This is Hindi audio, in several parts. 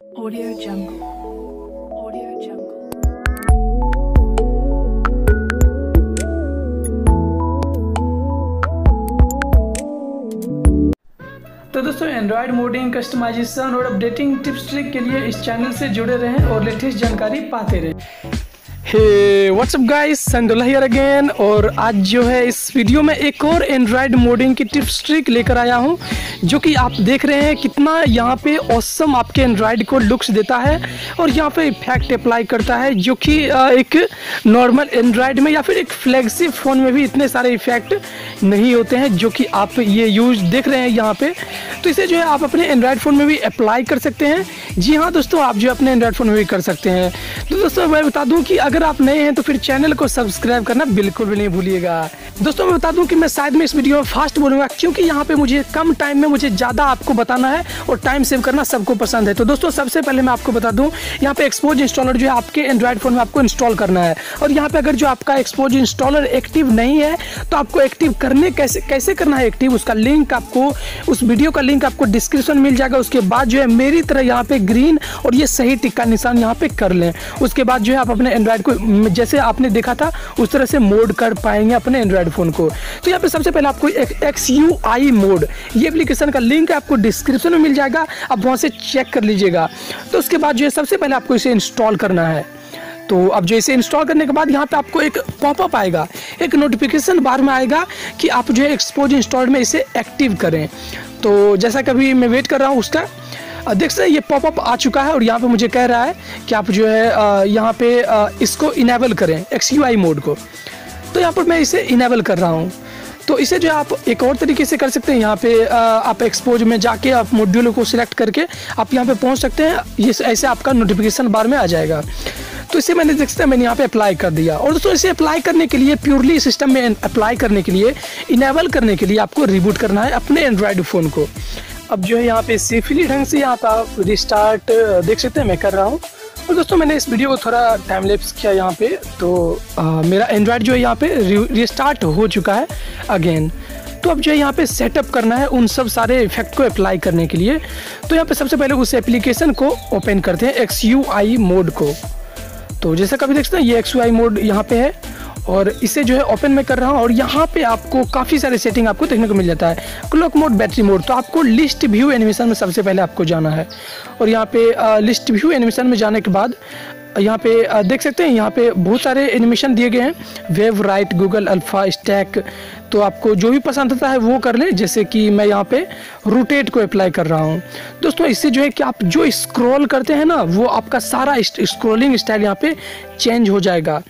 Audio Jungle. Audio Jungle. तो दोस्तों एंड्रॉयड मोडिंग कस्टमाइजेशन और अपडेटिंग टिप्स ट्रिक के लिए इस चैनल से जुड़े रहें और लेटेस्ट जानकारी पाते रहें hey WhatsApp guys संडोला here again और आज जो है इस वीडियो में एक और एंड्रॉयड मोडिंग की टिप्स ट्रिक लेकर आया हूँ, जो कि आप देख रहे हैं कितना यहाँ पे ऑसम आपके एंड्रॉयड को लुक्स देता है और यहाँ पे इफ़ेक्ट अप्लाई करता है, जो कि एक नॉर्मल एंड्रॉयड में या फिर एक फ्लैगशिप फ़ोन में भी इतने सारे इफ़ेक्ट नहीं होते हैं, जो कि आप ये यूज़ देख रहे हैं यहाँ पे। तो इसे जो है आप अपने एंड्रॉयड फ़ोन में भी अप्लाई कर सकते हैं। जी हाँ दोस्तों, आप जो अपने एंड्रॉयड फ़ोन में भी कर सकते हैं। तो दोस्तों, मैं बता दूँ कि अगर आप नए हैं तो फिर चैनल को सब्सक्राइब करना बिल्कुल भी नहीं भूलिएगा। दोस्तों, मैं बता दूँ कि मैं शायद में इस वीडियो में फास्ट बोलूँगा, क्योंकि यहाँ पे मुझे कम टाइम में मुझे ज़्यादा आपको बताना है और टाइम सेव करना सबको पसंद है। तो दोस्तों, सबसे पहले मैं आपको बता दूँ, यहाँ पे एक्सपोज इंस्टॉलर जो है आपके एंड्रॉयड फ़ोन में आपको इंस्टॉल करना है। और यहाँ पे अगर जो आपका एक्सपोज इंस्टॉलर एक्टिव नहीं है तो आपको एक्टिव करने कैसे कैसे करना है एक्टिव उसका लिंक आपको उस वीडियो का लिंक आपको डिस्क्रिप्शन मिल जाएगा। उसके बाद जो है, मेरी तरह यहाँ पे ग्रीन और ये सही टिक्का निशान यहाँ पे कर लें। उसके बाद जो है, आप अपने एंड्रॉयड को जैसे आपने देखा था, उस तरह से मोड कर पाएँगे अपने एंड्रॉयड फ़ोन को। तो यहाँ पे सबसे पहले आपको एक्स यू आई मोड ये एप्लीकेशन का लिंक आपको डिस्क्रिप्शन में मिल जाएगा। आप वहाँ से चेक कर लीजिएगा। तो उसके बाद जो है, सबसे पहले आपको इसे इंस्टॉल करना है। तो अब जो इसे इंस्टॉल करने के बाद यहाँ पे आपको एक पॉपअप आएगा। एक नोटिफिकेशन बार में आएगा कि आप जो है एक्सपोज इंस्टॉल में इसे एक्टिव करें। तो जैसा कभी मैं वेट कर रहा हूँ उसका देख सकते ये पॉपअप आ चुका है और यहाँ पे मुझे कह रहा है कि आप जो है यहाँ पे इसको इनेबल करें एक्स मोड को। तो यहाँ पर मैं इसे इनेबल कर रहा हूँ। तो इसे जो आप एक और तरीके से कर सकते हैं। यहाँ पे आप एक्सपोज में जाके आप मॉड्यूल को सिलेक्ट करके आप यहाँ पे पहुँच सकते हैं। ये ऐसे आपका नोटिफिकेशन बार में आ जाएगा। तो इसे मैंने देख सकते हैं मैंने यहाँ पे अप्लाई कर दिया। और दोस्तों इसे अप्लाई करने के लिए प्योरली सिस्टम में अप्लाई करने के लिए इनेबल करने के लिए आपको रिबूट करना है अपने एंड्रॉयड फ़ोन को। अब जो है यहाँ पे सेफली ढंग से यहाँ आप रिस्टार्ट देख सकते हैं मैं कर रहा हूँ। और दोस्तों मैंने इस वीडियो को थोड़ा टाइम लेप्स किया यहाँ पे तो आ, मेरा एंड्रॉयड जो है यहाँ पे रिस्टार्ट हो चुका है अगेन तो अब जो है यहाँ पे सेटअप करना है उन सब सारे इफ़ेक्ट को अप्लाई करने के लिए। तो यहाँ पे सबसे पहले उस एप्लीकेशन को ओपन करते हैं एक्स यू आई मोड को। तो जैसा कभी देखते हैं, ये एक्स वाई मोड यहाँ पे है और इसे जो है ओपन में कर रहा हूँ और यहाँ पे आपको काफ़ी सारे सेटिंग आपको देखने को मिल जाता है। क्लॉक मोड बैटरी मोड तो आपको लिस्ट व्यू एनिमेशन में सबसे पहले आपको जाना है। और यहाँ पे लिस्ट व्यू एनिमेशन में जाने के बाद यहाँ पे देख सकते हैं, यहाँ पे बहुत सारे एनिमेशन दिए गए हैं। Wave right Google alpha stack तो आपको जो भी पसंद आता है वो कर लें, जैसे कि मैं यहाँ पे रोटेट को अप्लाई कर रहा हूँ। दोस्तों, इससे जो है कि आप जो स्क्रॉल करते हैं ना, वो आपका सारा स्क्रॉलिंग स्टाइल यहाँ पे चेंज हो जाएगा।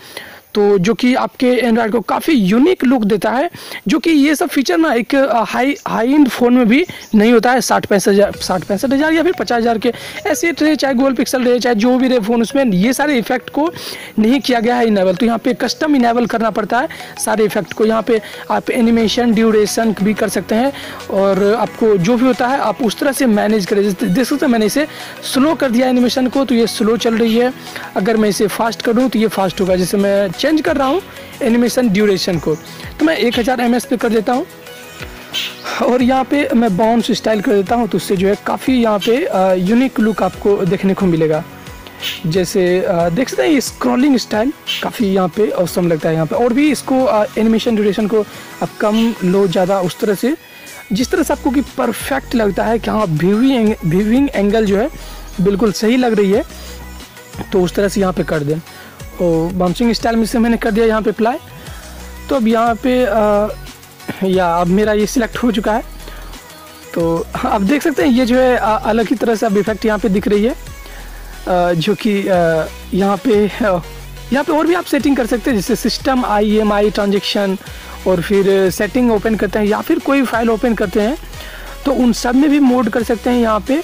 तो जो कि आपके एंड्रॉयड को काफ़ी यूनिक लुक देता है, जो कि ये सब फीचर ना एक हाई हाई एंड फ़ोन में भी नहीं होता है, साठ पैंसठ हज़ार, साठ पैंसठ हज़ार या फिर पचास हज़ार के ऐसे रहे, चाहे गूगल पिक्सल रहे, चाहे जो भी रहे फ़ोन उसमें, ये सारे इफ़ेक्ट को नहीं किया गया है इनेबल तो यहाँ पे कस्टम इनेबल करना पड़ता है, सारे इफ़ेक्ट को। यहाँ पे आप एनिमेशन ड्यूरेशन भी कर सकते हैं और आपको जो भी होता है, आप उस तरह से मैनेज करें। देख सकते हैं, मैंने इसे स्लो कर दिया एनिमेशन को तो ये स्लो चल रही है। अगर मैं इसे फास्ट करूँ तो ये फास्ट होगा। जैसे मैं चेंज कर रहा हूँ एनिमेशन ड्यूरेशन को। तो मैं एक हज़ार एम पे कर देता हूँ। और यहाँ पे मैं बाउंस स्टाइल कर देता हूँ तो उससे जो है काफ़ी यहाँ पे यूनिक लुक आपको देखने को मिलेगा। जैसे देख सकते हैं स्क्रॉलिंग स्टाइल काफ़ी यहाँ पे औसम लगता है यहाँ पे। और भी इसको एनिमेशन ड्यूरेशन को आप कम लो ज़्यादा उस तरह से, जिस तरह से आपको कि परफेक्ट लगता है कि हाँ व्यूइंग व्यूइंग एंगल जो है बिल्कुल सही लग रही है तो उस तरह से यहाँ पे कर दें। और बाउंसिंग स्टाइल में से मैंने कर दिया यहाँ पे अप्लाई तो अब यहाँ पे अ, या अब मेरा ये सिलेक्ट हो चुका है। तो अब देख सकते हैं ये जो है अ, अलग ही तरह से अब इफ़ेक्ट यहाँ पे दिख रही है। अ, जो कि यहाँ पे यहाँ पे और भी आप सेटिंग कर सकते हैं जैसे system I M I transaction और फिर सेटिंग ओपन करते हैं या फिर कोई फ़ाइल ओपन करते हैं तो उन सब में भी मोड कर सकते हैं यहाँ पे। अ,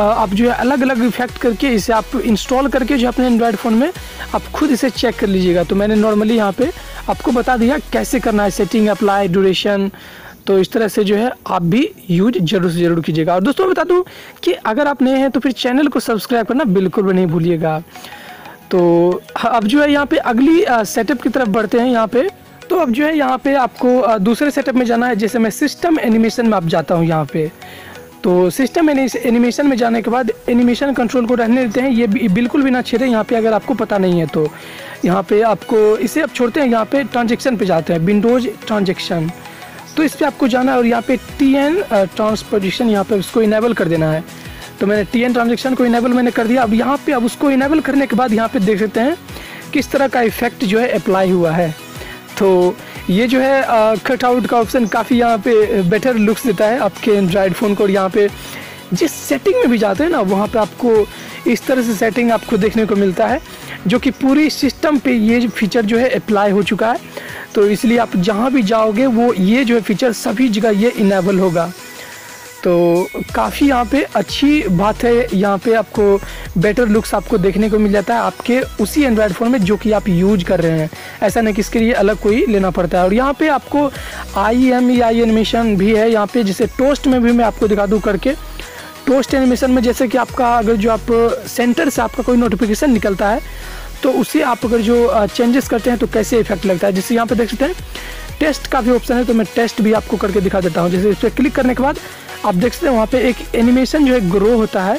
आप जो है अलग अलग इफ़ेक्ट करके इसे आप इंस्टॉल करके जो अपने एंड्रॉयड फ़ोन में, आप खुद इसे चेक कर लीजिएगा। तो मैंने नॉर्मली यहाँ पे आपको बता दिया कैसे करना है सेटिंग अप्लाई ड्यूरेशन तो इस तरह से जो है आप भी यूज़ ज़रूर से ज़रूर कीजिएगा। और दोस्तों बता दूँ कि अगर आप नए हैं तो फिर चैनल को सब्सक्राइब करना बिल्कुल भी नहीं भूलिएगा। तो अब जो है यहाँ पे अगली सेटअप की तरफ़ बढ़ते हैं यहाँ पे। तो अब जो है यहाँ पे आपको दूसरे सेटअप में जाना है। जैसे मैं सिस्टम एनिमेशन में आप जाता हूँ यहाँ पे। तो सिस्टम एनिमेशन में जाने के बाद एनिमेशन कंट्रोल को रहने देते हैं। ये बिल्कुल भी ना छेड़े, यहाँ पे अगर आपको पता नहीं है तो। यहाँ पे आपको इसे आप छोड़ते हैं, यहाँ पे ट्रांजेक्शन पे जाते हैं विंडोज़ ट्रांजेक्शन तो इस पर आपको जाना है और यहाँ पे टी एन ट्रांसपोजिशन यहाँ पे उसको इनेबल कर देना है। तो मैंने टी एन ट्रांजेक्शन को इनेबल मैंने कर दिया। अब यहाँ पे अब उसको इनेबल करने के बाद यहाँ पे देख सकते हैं किस तरह का इफ़ेक्ट जो है अप्लाई हुआ है। तो ये जो है कट आउट का ऑप्शन काफ़ी यहाँ पे बेटर लुक्स देता है आपके एंड्रॉयड फ़ोन को और यहाँ पे जिस सेटिंग में भी जाते हैं ना, वहाँ पे आपको इस तरह से सेटिंग आपको देखने को मिलता है, जो कि पूरी सिस्टम पे ये फीचर जो है अप्लाई हो चुका है। तो इसलिए आप जहाँ भी जाओगे, वो ये जो है फीचर सभी जगह ये इनेबल होगा। तो काफ़ी यहाँ पे अच्छी बात है। यहाँ पे आपको बेटर लुक्स आपको देखने को मिल जाता है आपके उसी एंड्रॉयड फ़ोन में जो कि आप यूज़ कर रहे हैं। ऐसा नहीं कि इसके लिए अलग कोई लेना पड़ता है। और यहाँ पे आपको I M E I animation भी है यहाँ पे, जैसे टोस्ट में भी मैं आपको दिखा दूँ करके। टोस्ट एनिमेशन में जैसे कि आपका अगर जो आप सेंटर से आपका कोई नोटिफिकेशन निकलता है तो उसे आप अगर जो चेंजेस करते हैं तो कैसे इफ़ेक्ट लगता है? जैसे यहाँ पे देख सकते हैं टेस्ट का भी ऑप्शन है तो मैं टेस्ट भी आपको करके दिखा देता हूँ। जैसे इस पर क्लिक करने के बाद आप देख सकते हैं वहाँ पे एक एनिमेशन जो है ग्रो होता है,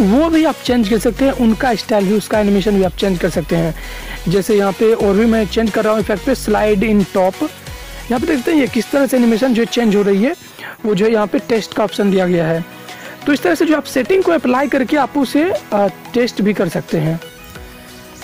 वो भी आप चेंज कर सकते हैं, उनका स्टाइल भी, उसका एनिमेशन भी आप चेंज कर सकते हैं। जैसे यहाँ पे और भी मैं चेंज कर रहा हूँ इफ़ेक्ट पे स्लाइड इन टॉप यहाँ पे देखते हैं ये किस तरह से एनिमेशन जो चेंज हो रही है, वो जो है यहाँ पे टेस्ट का ऑप्शन दिया गया है। तो इस तरह से जो आप सेटिंग को अप्लाई करके आप उसे टेस्ट भी कर सकते हैं।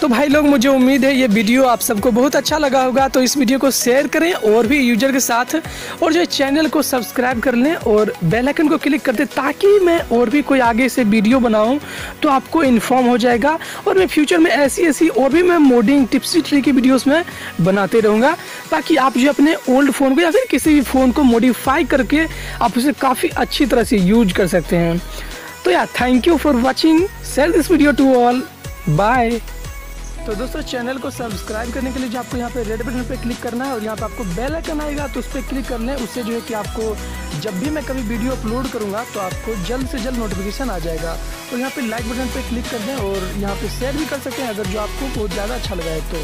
तो भाई लोग, मुझे उम्मीद है ये वीडियो आप सबको बहुत अच्छा लगा होगा। तो इस वीडियो को शेयर करें और भी यूज़र के साथ। और जो चैनल को सब्सक्राइब कर लें और बेल आइकन को क्लिक कर दें ताकि मैं और भी कोई आगे से वीडियो बनाऊँ तो आपको इन्फॉर्म हो जाएगा। और मैं फ्यूचर में ऐसी ऐसी और भी मैं मोडिंग टिप्सी ट्री की वीडियोज़ में बनाते रहूँगा। ताकि आप जो अपने ओल्ड फ़ोन को या फिर किसी भी फ़ोन को मॉडिफाई करके आप उसे काफ़ी अच्छी तरह से यूज़ कर सकते हैं। तो यार thank you for watching share this video to all bye तो दोस्तों, चैनल को सब्सक्राइब करने के लिए जो आपको यहाँ पे रेड बटन पे क्लिक करना है और यहाँ पे आपको बेल आइकन आएगा तो उस पर क्लिक कर लें उससे जो है कि आपको जब भी मैं कभी वीडियो अपलोड करूँगा तो आपको जल्द से जल्द नोटिफिकेशन आ जाएगा। और यहाँ पे लाइक बटन पे क्लिक कर दें और यहाँ पे शेयर भी कर सकते हैं अगर जो आपको बहुत ज़्यादा अच्छा लगा है तो।